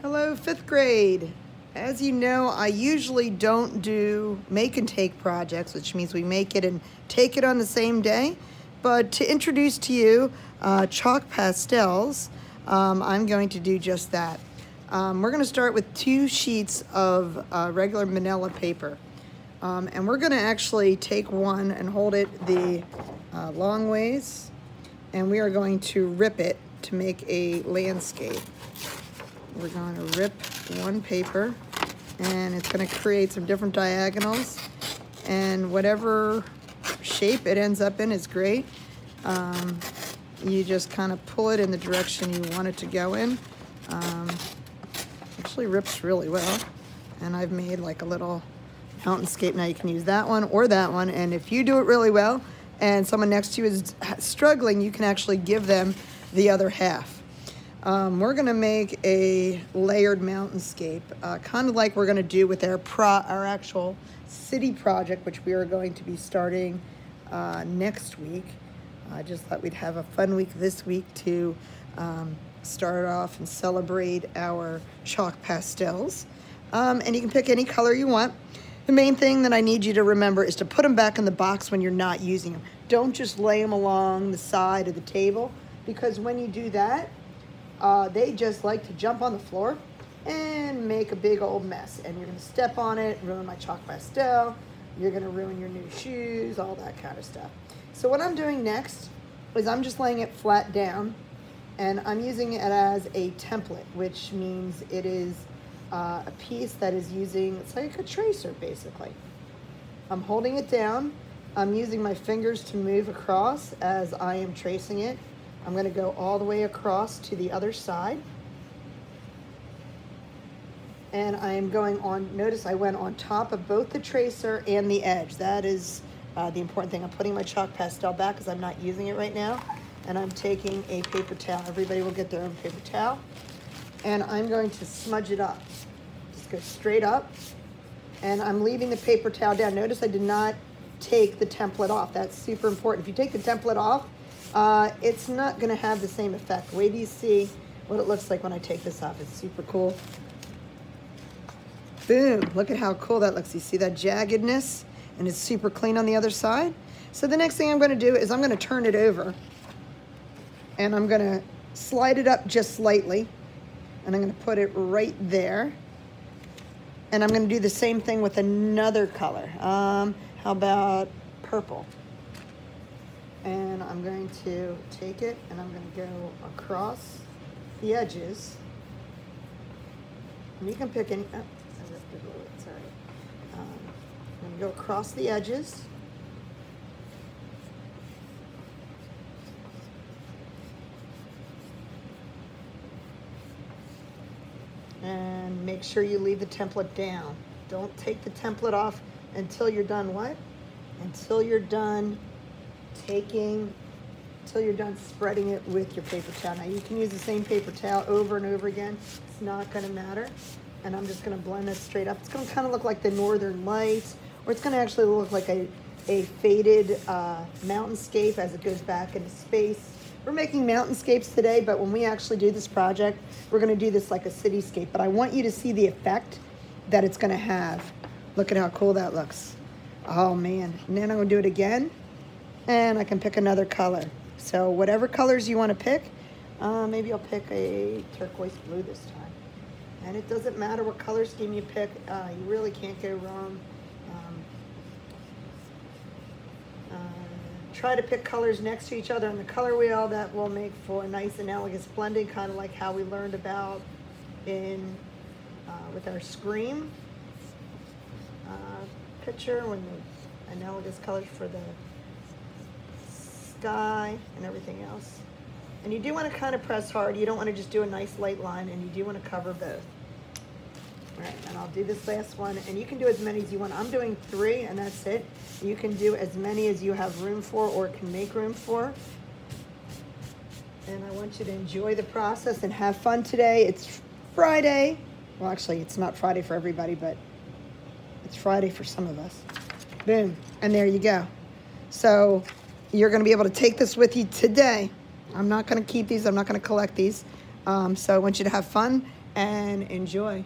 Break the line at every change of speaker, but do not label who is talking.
Hello, fifth grade. As you know, I usually don't do make and take projects, which means we make it and take it on the same day. But to introduce to you uh, chalk pastels, um, I'm going to do just that. Um, we're going to start with two sheets of uh, regular manila paper. Um, and we're going to actually take one and hold it the uh, long ways. And we are going to rip it to make a landscape. We're going to rip one paper and it's going to create some different diagonals and whatever shape it ends up in is great. Um, you just kind of pull it in the direction you want it to go in. Um, actually rips really well and I've made like a little mountainscape. Now you can use that one or that one and if you do it really well and someone next to you is struggling, you can actually give them the other half. Um, we're gonna make a layered mountainscape, uh, kind of like we're gonna do with our pro our actual city project, which we are going to be starting uh, next week. I just thought we'd have a fun week this week to um, start off and celebrate our chalk pastels. Um, and you can pick any color you want. The main thing that I need you to remember is to put them back in the box when you're not using them. Don't just lay them along the side of the table because when you do that, uh, they just like to jump on the floor and make a big old mess. And you're gonna step on it, ruin my chalk pastel, you're gonna ruin your new shoes, all that kind of stuff. So what I'm doing next is I'm just laying it flat down and I'm using it as a template, which means it is uh, a piece that is using, it's like a tracer basically. I'm holding it down. I'm using my fingers to move across as I am tracing it. I'm going to go all the way across to the other side. And I am going on, notice I went on top of both the tracer and the edge. That is uh, the important thing. I'm putting my chalk pastel back because I'm not using it right now. And I'm taking a paper towel. Everybody will get their own paper towel. And I'm going to smudge it up. Just go straight up. And I'm leaving the paper towel down. Notice I did not take the template off. That's super important. If you take the template off, uh, it's not going to have the same effect. Wait till you see what it looks like when I take this off. It's super cool. Boom, look at how cool that looks. You see that jaggedness? And it's super clean on the other side. So the next thing I'm going to do is I'm going to turn it over. And I'm going to slide it up just slightly. And I'm going to put it right there. And I'm going to do the same thing with another color. Um, how about purple? And I'm going to take it and I'm going to go across the edges. And you can pick any, oh, it, sorry. Um, I'm going to go across the edges. And make sure you leave the template down. Don't take the template off until you're done what? Until you're done taking until you're done spreading it with your paper towel. Now you can use the same paper towel over and over again. It's not gonna matter. And I'm just gonna blend it straight up. It's gonna kind of look like the Northern Lights, or it's gonna actually look like a, a faded uh, mountainscape as it goes back into space. We're making mountainscapes today, but when we actually do this project, we're gonna do this like a cityscape. But I want you to see the effect that it's gonna have. Look at how cool that looks. Oh man, and then I'm gonna do it again and I can pick another color. So whatever colors you want to pick, uh, maybe I'll pick a turquoise blue this time. And it doesn't matter what color scheme you pick, uh, you really can't go wrong. Um, uh, try to pick colors next to each other on the color wheel. That will make for a nice analogous blending, kind of like how we learned about in uh, with our Scream uh, picture when the analogous colors for the sky and everything else. And you do want to kind of press hard. You don't want to just do a nice light line and you do want to cover both. All right, and I'll do this last one and you can do as many as you want. I'm doing three and that's it. You can do as many as you have room for or can make room for. And I want you to enjoy the process and have fun today. It's Friday. Well, actually, it's not Friday for everybody, but it's Friday for some of us. Boom, and there you go. So you're going to be able to take this with you today. I'm not going to keep these. I'm not going to collect these. Um, so I want you to have fun and enjoy.